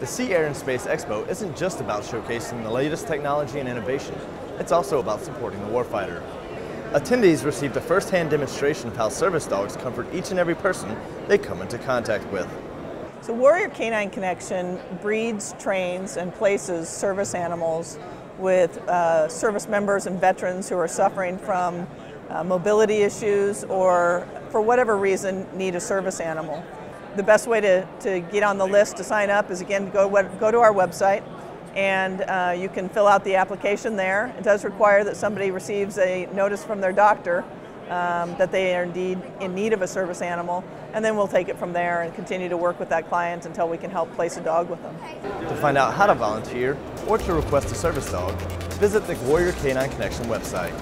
The Sea, Air, and Space Expo isn't just about showcasing the latest technology and innovation, it's also about supporting the warfighter. Attendees received a first-hand demonstration of how service dogs comfort each and every person they come into contact with. So Warrior Canine Connection breeds, trains, and places service animals with uh, service members and veterans who are suffering from uh, mobility issues or for whatever reason need a service animal. The best way to, to get on the list to sign up is again go, go to our website and uh, you can fill out the application there. It does require that somebody receives a notice from their doctor um, that they are indeed in need of a service animal, and then we'll take it from there and continue to work with that client until we can help place a dog with them. To find out how to volunteer or to request a service dog, visit the Warrior Canine Connection website.